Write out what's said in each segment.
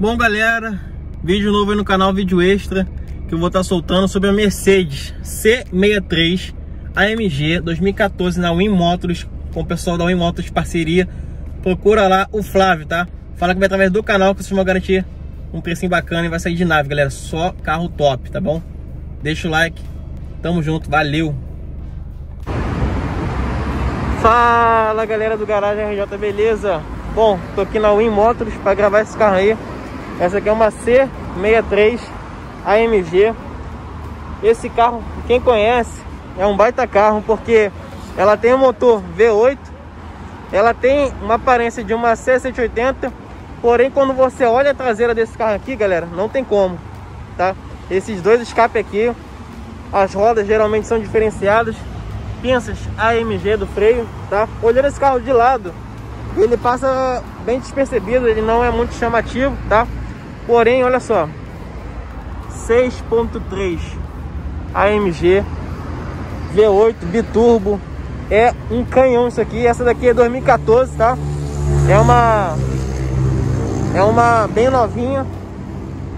Bom galera, vídeo novo aí no canal, vídeo extra Que eu vou estar soltando sobre a Mercedes C63 AMG 2014 na Motors Com o pessoal da Motors parceria Procura lá o Flávio, tá? Fala que vai através do canal que vocês vão garantir um precinho bacana e vai sair de nave, galera Só carro top, tá bom? Deixa o like, tamo junto, valeu! Fala galera do Garagem RJ, beleza? Bom, tô aqui na Win Motors para gravar esse carro aí essa aqui é uma C63 AMG. Esse carro, quem conhece, é um baita carro porque ela tem um motor V8, ela tem uma aparência de uma C180, porém quando você olha a traseira desse carro aqui, galera, não tem como, tá? Esses dois escapes aqui, as rodas geralmente são diferenciadas, pinças AMG do freio, tá? Olhando esse carro de lado, ele passa bem despercebido, ele não é muito chamativo, tá? Porém, olha só, 6.3 AMG V8 biturbo é um canhão isso aqui. Essa daqui é 2014, tá? É uma é uma bem novinha.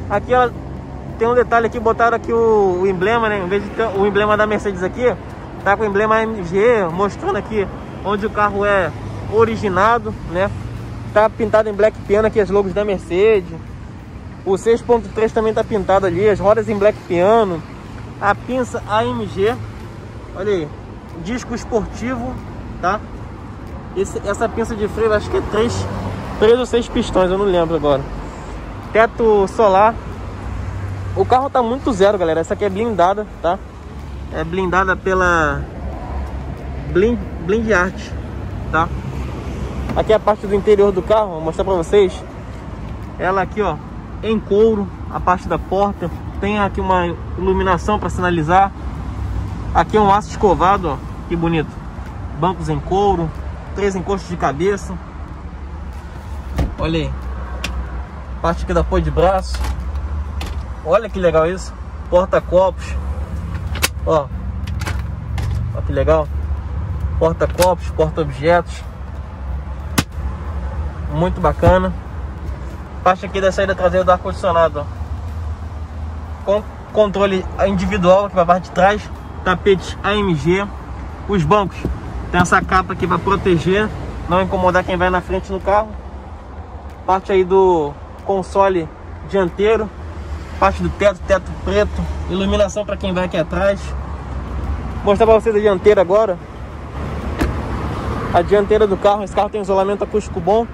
Aqui ela tem um detalhe aqui, botaram aqui o, o emblema, né? Em vez de ter o emblema da Mercedes aqui, tá com o emblema AMG, mostrando aqui onde o carro é originado, né? Tá pintado em black piano aqui as logos da Mercedes. O 6.3 também tá pintado ali, as rodas em black piano, a pinça AMG, olha aí, disco esportivo, tá? Esse, essa pinça de freio, acho que é 3, 3 ou 6 pistões, eu não lembro agora. Teto solar. O carro tá muito zero, galera. Essa aqui é blindada, tá? É blindada pela Blind, Blind Art, tá? Aqui é a parte do interior do carro, vou mostrar pra vocês. Ela aqui, ó, em couro a parte da porta. Tem aqui uma iluminação para sinalizar. Aqui é um aço escovado, ó, que bonito. Bancos em couro, três encostos de cabeça. Olha aí. Parte aqui da apoio de braço. Olha que legal isso. Porta-copos. Ó. Olha que legal. Porta-copos, porta-objetos. Muito bacana. Parte aqui da saída traseira do ar-condicionado. Com controle individual aqui para a parte de trás. Tapete AMG. Os bancos. Tem essa capa aqui para proteger. Não incomodar quem vai na frente no carro. Parte aí do console dianteiro. Parte do teto, teto preto. Iluminação para quem vai aqui atrás. Vou mostrar para vocês a dianteira agora. A dianteira do carro. Esse carro tem isolamento acústico bom.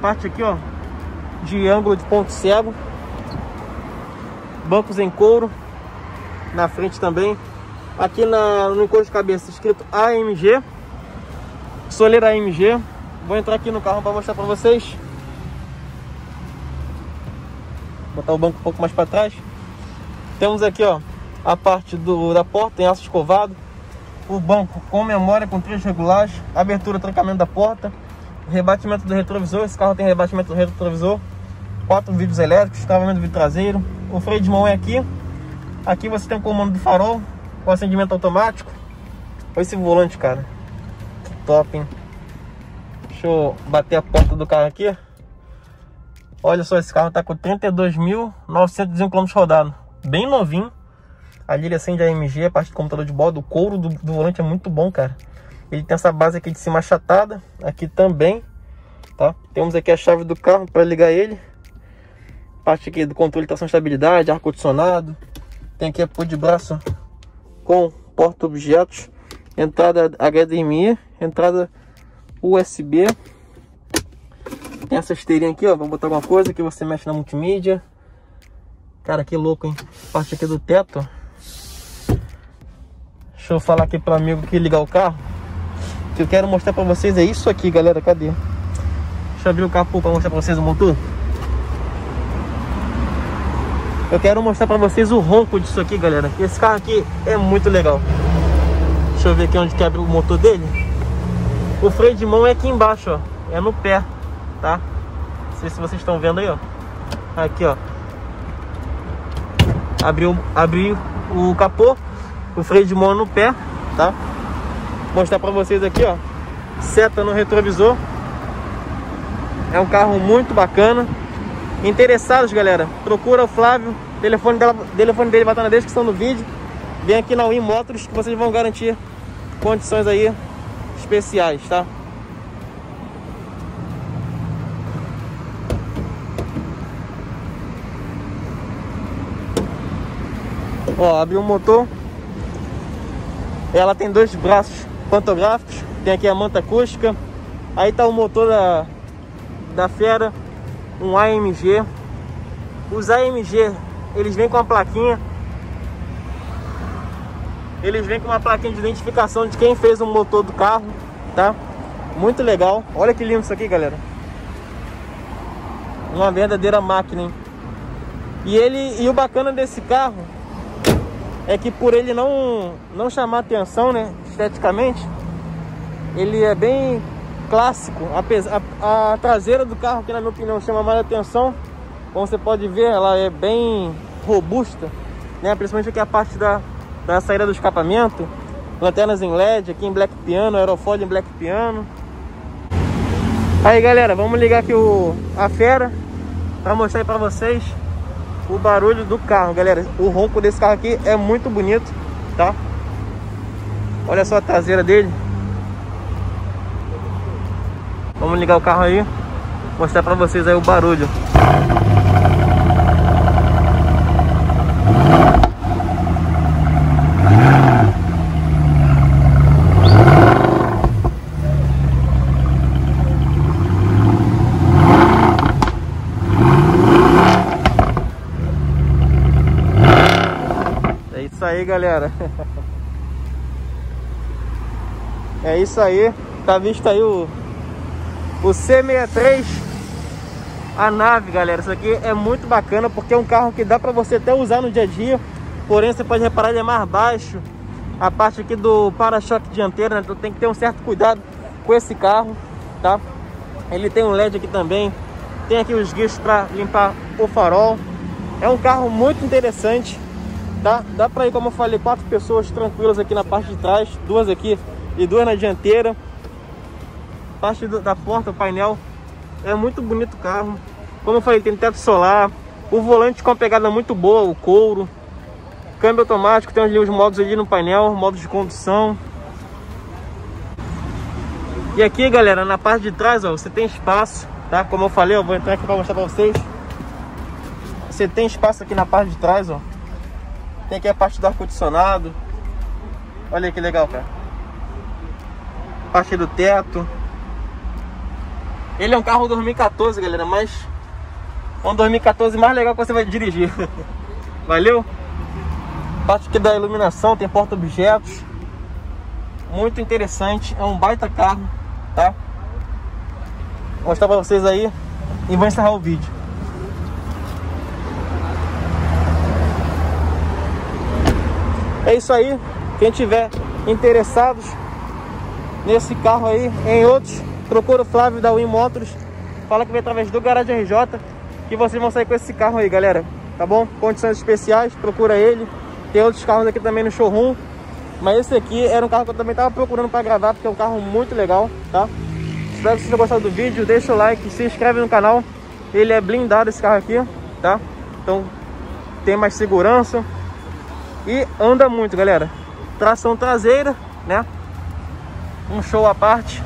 Parte aqui, ó de ângulo de ponto cego. Bancos em couro. Na frente também. Aqui na, no encosto de cabeça escrito AMG. Soleira AMG. Vou entrar aqui no carro para mostrar para vocês. Botar o banco um pouco mais para trás. Temos aqui ó, a parte do, da porta em aço escovado. O banco com memória com três regulagens. Abertura, trancamento da porta. Rebatimento do retrovisor. Esse carro tem rebatimento do retrovisor quatro vidros elétricos, travamento do vidro traseiro. O freio de mão é aqui. Aqui você tem o comando do farol com acendimento automático. Olha esse volante, cara. Que top, hein? Deixa eu bater a porta do carro aqui. Olha só, esse carro tá com 32.901 km rodado. Bem novinho. Ali ele acende a AMG, a parte do computador de bordo. O couro do, do volante é muito bom, cara. Ele tem essa base aqui de cima achatada. Aqui também, tá? Temos aqui a chave do carro para ligar ele. Parte aqui do controle de tração e estabilidade, ar-condicionado. Tem aqui apoio de braço com porta-objetos. Entrada HDMI, entrada USB. Tem essa esteirinha aqui, ó. Vou botar alguma coisa que você mexe na multimídia. Cara, que louco, hein? Parte aqui do teto. Deixa eu falar aqui para amigo que ligar o carro. O que eu quero mostrar para vocês é isso aqui, galera. Cadê? Deixa eu abrir o capô para mostrar para vocês o motor. Eu quero mostrar pra vocês o ronco disso aqui, galera. Esse carro aqui é muito legal. Deixa eu ver aqui onde quebra o motor dele. O freio de mão é aqui embaixo, ó. É no pé, tá? Não sei se vocês estão vendo aí, ó. Aqui, ó. Abriu, abriu o capô. O freio de mão no pé, tá? Vou mostrar pra vocês aqui, ó. Seta no retrovisor. É um carro muito bacana. Interessados, galera, procura o Flávio. Telefone, dela, telefone dele vai estar na descrição do vídeo. Vem aqui na Motors que vocês vão garantir condições aí especiais, tá? Ó, abriu o motor. Ela tem dois braços pantográficos. Tem aqui a manta acústica. Aí tá o motor da, da Fera, um AMG. Os AMG, eles vêm com a plaquinha. Eles vêm com uma plaquinha de identificação de quem fez o motor do carro, tá? Muito legal. Olha que lindo isso aqui, galera. Uma verdadeira máquina, hein? E ele e o bacana desse carro é que por ele não, não chamar atenção, né, esteticamente, ele é bem clássico. A, a, a, traseira do carro, que na minha opinião chama mais atenção, como você pode ver, ela é bem robusta, né, principalmente aqui a parte da, da saída do escapamento, lanternas em LED, aqui em black piano, aerofólio em black piano. Aí galera, vamos ligar aqui o, a fera para mostrar aí para vocês o barulho do carro, galera. O ronco desse carro aqui é muito bonito, tá? Olha só a traseira dele. Vamos ligar o carro aí, mostrar pra vocês aí o barulho. isso aí, galera. É isso aí. Tá visto aí o, o C63 a nave, galera. Isso aqui é muito bacana porque é um carro que dá pra você até usar no dia a dia. Porém, você pode reparar ele é mais baixo. A parte aqui do para-choque dianteiro, né? Então tem que ter um certo cuidado com esse carro, tá? Ele tem um LED aqui também. Tem aqui os guias para limpar o farol. É um carro muito interessante. Dá, dá pra ir, como eu falei, quatro pessoas tranquilas aqui na parte de trás, duas aqui e duas na dianteira. Parte da porta, o painel, é muito bonito o carro. Como eu falei, tem teto solar, o volante com uma pegada muito boa, o couro. Câmbio automático, tem os modos ali no painel, modos de condução. E aqui, galera, na parte de trás, ó, você tem espaço, tá? Como eu falei, eu vou entrar aqui para mostrar para vocês. Você tem espaço aqui na parte de trás, ó. Tem aqui a parte do ar-condicionado. Olha que legal, cara. Parte do teto. Ele é um carro 2014, galera, mas um 2014 mais legal que você vai dirigir. Valeu? Parte aqui da iluminação, tem porta-objetos. Muito interessante, é um baita carro, tá? Vou mostrar pra vocês aí e vou encerrar o vídeo. É isso aí. Quem tiver interessados nesse carro aí, em outros, procura o Flávio da Win Motors. Fala que vem através do Garage RJ que vocês vão sair com esse carro aí, galera. Tá bom? Condições especiais, procura ele. Tem outros carros aqui também no showroom. Mas esse aqui era um carro que eu também tava procurando para gravar, porque é um carro muito legal, tá? Espero que vocês tenham gostado do vídeo. Deixa o like, se inscreve no canal. Ele é blindado esse carro aqui, tá? Então tem mais segurança. E anda muito, galera. Tração traseira, né? Um show à parte.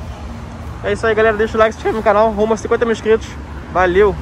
É isso aí, galera. Deixa o like, se inscreve no canal. Rumo a 50 mil inscritos. Valeu!